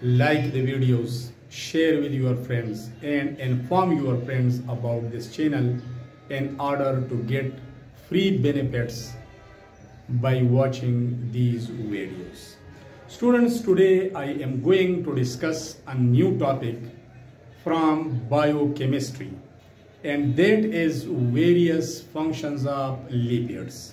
like the videos, share with your friends and inform your friends about this channel in order to get free benefits by watching these videos. Students, today I am going to discuss a new topic from biochemistry and that is various functions of lipids.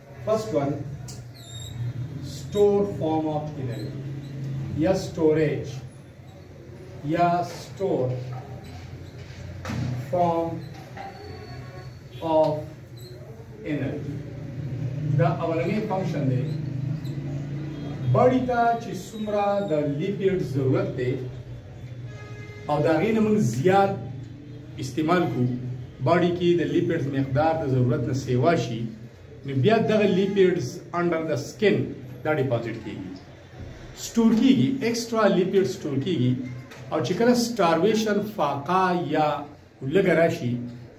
First one, store form of energy. या storage या store form of energy. دا اولنی فنکشن دی بړی ته چې څومره د لیپیډ ضرورت دی او دا غي نه موږ زیات استعمال کو باډي کې د لیپیډز مقدار د ضرورت نه سیوا شي نو بیا دغه لیپیډز انډر د سکن دا ډیپازیټ کیږي سٹور کیږي ایکسترا لیپیډ سٹور کیږي او چې کله سټارویشن فاقا یا لګ راشي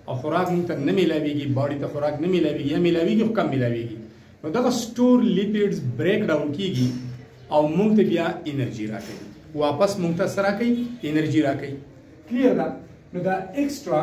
او خوراک مونږ ته نه ملاويږي باډي ته خوراک نه ملاويږي یا ملاويږي خو کم ملاويږي نو دا سټور لیپیډز بریک ډاون کیږي او مونږ ته بیا انرژي راکړي واپس مونږ ته سره کوي انرژي راکړي کلیئر ده نو دا ایکسترا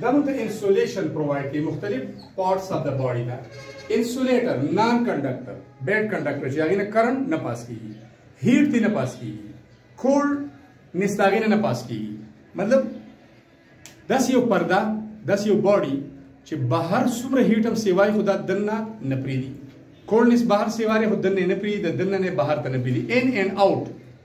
دا موږ ته انسولیشن پرووایډ کوي مختلف پارټس اف د باډي ته انسولیټر نان کنډکټر بیډ کنډکټر چې هغه نه کرنٹ نه پاس کیږي هیټ دی نه پاس کیږي کولډ نستاغی نه پاس کیږي مطلب داس یو پرده داس یو باډي چې بهر څومره هیټ هم سیوای خدا دنه نه پریدي کولډنس بهر سیواره خو دنه نه پریدي د دنه نه بهر ته نه پریدي ان ان اوټ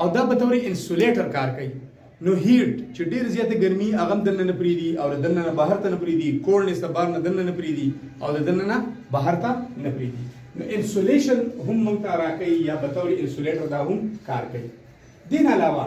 او دا بطور انسولیټر کار کوي نو هیټ چې ډیر زیاته ګرمي هغه هم دننه پریدي او له دننه بهر ته نه پریدي کولډنس له بهر نه دننه نه پریدي او له دننه بهر ته نه پریدي نو انسولیشن هم موږ ته راکوي یا بطور انسولیټر دا هم کار کوي دین علاوه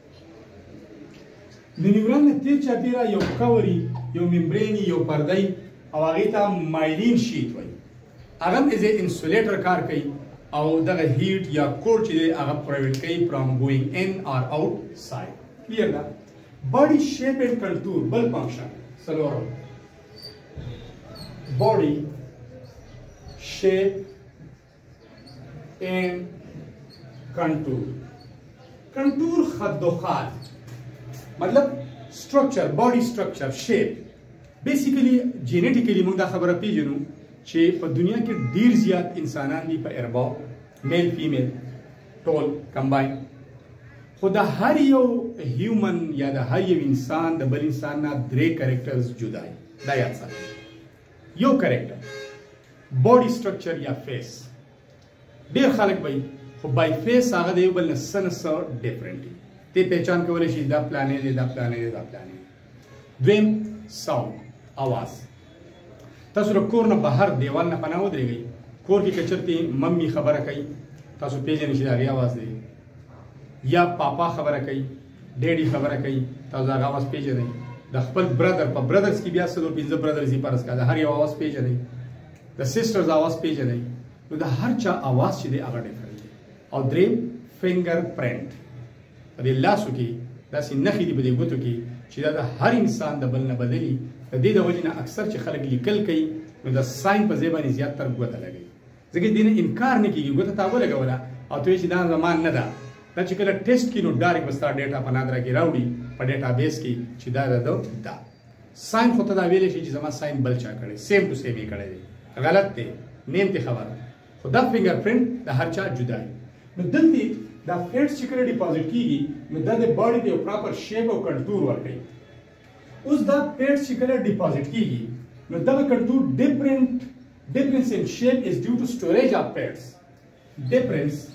د نیورون د تیز چاپیره یو کوري یو ممبریني یو پردی او هغه ته مایلین شیټ وایي هغه ایز انسولیټر کار کوي او دغه هیټ یا کور چې دی هغه پروایډ کوي فرام ګوینګ ان اور آوټ ساید کلیئر ده باډي شیپ اینډ کنټور بل فنکشن سلورم باډي شیپ ایم کنټور کنټور خد و خال مطلب سټرکچر باډي سټرکچر شیپ بیسیکلی جینیټیکلی موږ دا خبره پیژنو چې په دنیا کې ډیر زیات انسانان دي په اربا میل فیمیل ټول کمباین خو د هر یو هیومن یا د هر یو انسان د بل انسان نه درې کریکټرز جدا دي دا یاد ساتئ یو کریکټر باډي سټرکچر یا فیس ډیر خلک وایي خو بای فیس هغه د یو بل نه څه نه څه ډیفرنټ دي ته پهچان کولی شي دا پلانې دی دا پلانې دی دا پلانې دی دویم ساوند اواز تاسو له کور نه بهر دیوال نه پناه ودرېږئ کور کې که چېرته ممي خبره کوي تاسو پېژنئ چې د هغې اواز دی یا پاپا خبره کوي ډیډی خبره کوي تاسو هغه واس پیژنئ د خپل برادر په برادرز کې بیا څلور پنځه برادرز یې پرس کړه د هر یو اواز پیژنئ د سیسټرز اواز پیژنئ نو د هر چا اواز چې دی هغه ډیفرنټ دی او دریم فنګر پرینټ په دې لاسو کې داسې نښې دي په دې ګوتو کې چې دا د هر انسان د بل نه بدلي د دې د وجې نه اکثر چې خلک لیکل کوي نو د ساین په ځای باندې زیاتره ګوته لګوي ځکه دې نه انکار نه کیږي ګوته تا ولګوله او ته چې دا زما نه ده دا چې کله ټیسټ کې نو ډایرک به ستا ډیټا په نادره کې راوړي په ډیټا بیس کې چې دا د ده ده ساین خو ته دا ویلی شي چې زما ساین بل چا کړی سیم ټو سیم یې کړی دی غلط دی نیم ته خبر خو دا فنګر پرنټ د هر چا جدا دی نو دلته دا فیټ چې کله ډیپازیټ کیږي نو دا د باډي دی پراپر شیپ او کنټور ورکړي اوس دا فیټ چې کله ډیپازیټ کیږي نو دا کنټور ډیفرنٹ difference in shape is due to storage of pairs. Difference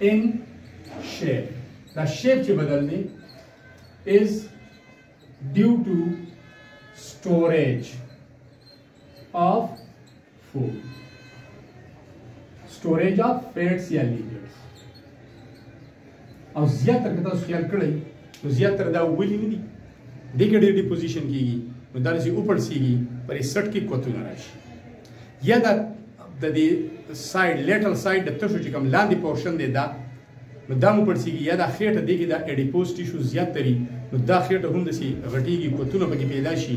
in shape. The shape की बदलनी is due to storage of فو سټوریج اف فیټس یا لیپیډز او زیات تر کته خیال کړی نو زیات تر دا ولی نه دي دغه ډېر ډیپوزیشن کیږي نو دا چې اوپړ سیږي پر سټ کې کوتونه راشي یا دا د دې ساید لیټرل ساید د تشو چې کوم لاندې پورشن دی دا نو دا مو پړسیږي یا دا خیټه دې کې دا اډیپوز ټیشو زیات تري نو دا خیټه هم داسې غټیږي کوتونه پکې پیدا شي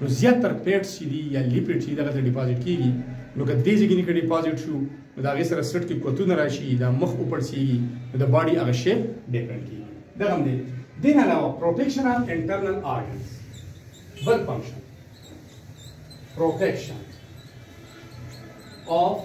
نو زیات تر فیټس چې دي یا لیپیډ چې دي دغه ځای ډیپازیټ کیږي نو که دې ځګني کې ډیپازیټ شو نو د هغې سره سټ کې کوتونه راشي دا مخ وپړسیږي نو د باډي هغه شیپ ډیفرنټ کیږي دغه هم دی دین علاوه پروټیکشن اف انټرنل آرګنز بل فنکشن پروټیکشن of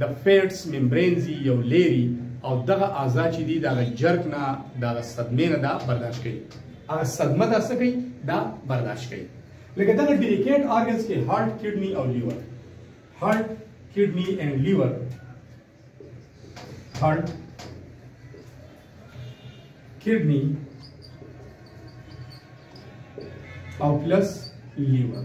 د فیټس ممبرینز یو لیری او دغه اعضا چې دي دغه جرک نه دغه صدمې نه دا برداشت کوي هغه صدمه دا څه کوي دا برداشت کوي لکه دغه ډیلیکیټ آرګنز کې هارت کډنی او لیور هارت کډنی اینډ لیور هارت کډنی او پلس لیور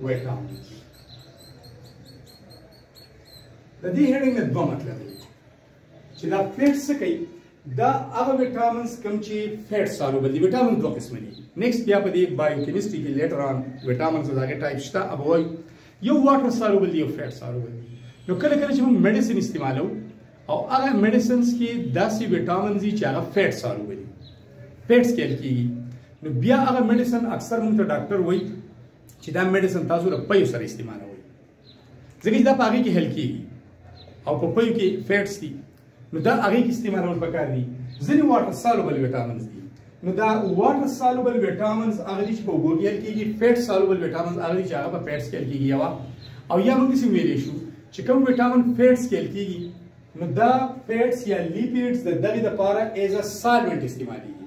ویټامین ډي د دې هډینګ نه دوه مطلب دی چې دا فیټ څه کوي دا هغه ویټامینز کوم چې فیټ سالوبل دي ویټامین دوه قسمه دي نیکسټ بیا په دې بایوکیمستري کې لیټر آن ویټامینز د هغې ټایپ شته هغه وایي یو واټر سالوبل دي یو فیټ سالوبل دي نو کله کله چې موږ میډیسن استعمالو او هغه میډیسنز کې داسې ویټامینز دي چې هغه فیټ سالوبل دي فیټس کېل کېږي نو بیا هغه میډیسن اکثر موږ ته ډاکټر وایي چې دا میډیسن تاسو له پیو سره استعمالوئ ځکه چې دا په هغې کې حل کېږي او په پیو کې فیټس دي نو دا هغې کې استعمالول پکار دي ځینې واټر سالوبل ویټامنز دي نو دا واټر سالوبل ویټامنز هغه دي چې په اوبو کې حل کېږي فیټ سالوبل ویټامنز هغه دي چې هغه په فیټس کې حل کېږي یوه او یا موږ داسې ویلی شو چې کوم ویټامن فیټس کې حل کېږي نو دا فیټس یا لیپیډس د دغې دپاره ایز ا سالوینټ استعمالېږي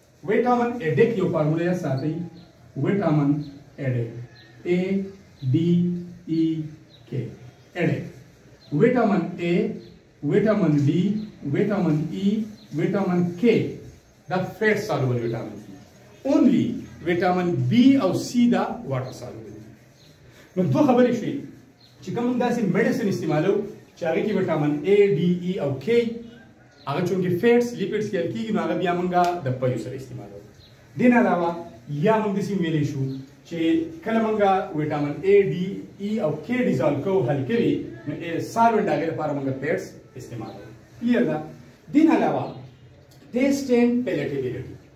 ویټامن ایډک یو فارموله یاد ساتئ ویټامن ایډک ای ډي ای کې ایډک ویټامن ای ویټامن ډي ویټامن ای ویټامن کې دا فیټ سالوبل ویټامن دي اونلی ویټامن بی او سی دا واټر سالوبل دي نو دوه خبرې شوې چې کوم داسې میډیسن استعمالو چې هغه کې ویټامن ای ډي ای او کې هغه چونکه فیټس لیپیډز کې حل کیږي نو هغه بیا مونږه د پيو سره استعمالوو دین علاوه یا موږ داسې ویلی شو چې کله موږ ویټامین ای ډي ای او کې ډیزالو کو حل کوي نو سالوینټ هغې لپاره موږ پیډس استعمالوو کلیر ده دین علاوه ټیسټ اینډ پیلیټیبیلیټي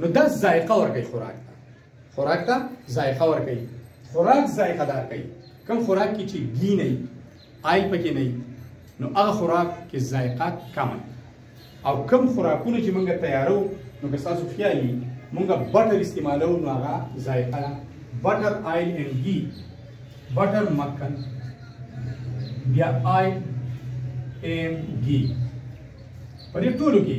نو دا ذایقه ورکوي خوراک ته خوراک ته ذایقه ورکوي خوراک ذایقه دار کوي کوم خوراک کې چې ګی نه آیل پکې نه نو هغه خوراک کې ذایقه کم او کم خوراکونه چې موږ تیارو نو که تاسو خیال وي موږ بټر استعمالو نو هغه ذایقه بټر آیل اینډ ګی بټر مکن بیا آیل اینډ ګی په دې ټولو کې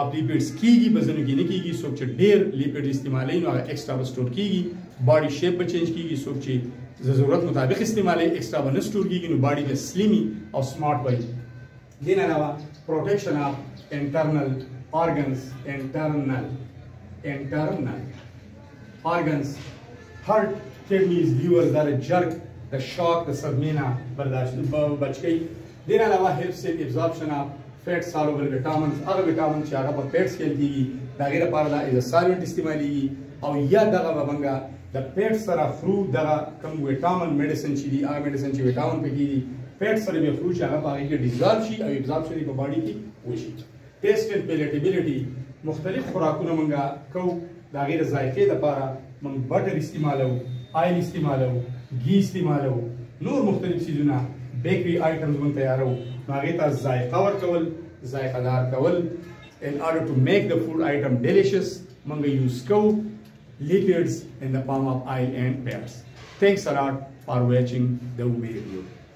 اپ لیپیډز کیږي بزنو کې نه کیږي څوک چې ډیر لیپیډ استعمالوي نو هغه ایکسترا به سټور کیږي باډي شیپ به چینج کیږي څوک چې د ضرورت مطابق استعمالوي ایکسترا به نه سټور کیږي نو باډي به سلیمي او سمارټ وي دین علاوه پروټیکشن اف انټرنل organs internal internal organs heart kidneys liver دا جرک د شاک د صدمې نه برداشت بچ کوي دین علاوه هیلپ سیک ابزاربشن اف فیټ سالوبل وټامنز هغه وټامن چې هغه په فیټس کې کیږي دا غیر لپاره دا ایز سالوینټ استعمالي او یا دغه بنګا د فیټ سره فرو دغه کم وټامن میډیسن چې دی هغه میډیسن چې وټامن پکې دي فیټ سره به فرو چې هغه باندې کې ډیزالو شي او ایبزالو شي په باډي کې وشي ټیسټ اینډ پیلیټیبیلیټي مختلف خوراکونه مونږه کوو د هغې د ذایقې لپاره مونږ بټر استعمالوو آیل استعمالوو ګي استعمالوو نور مختلف څیزونه بیکري آیټمز مونږ تیاروو نو هغې ته ذایقه ورکول ذایقه دار کول in order to make the food item delicious مونږ یوز کوو lipids in the form of oil and fats thanks a lot for watching the video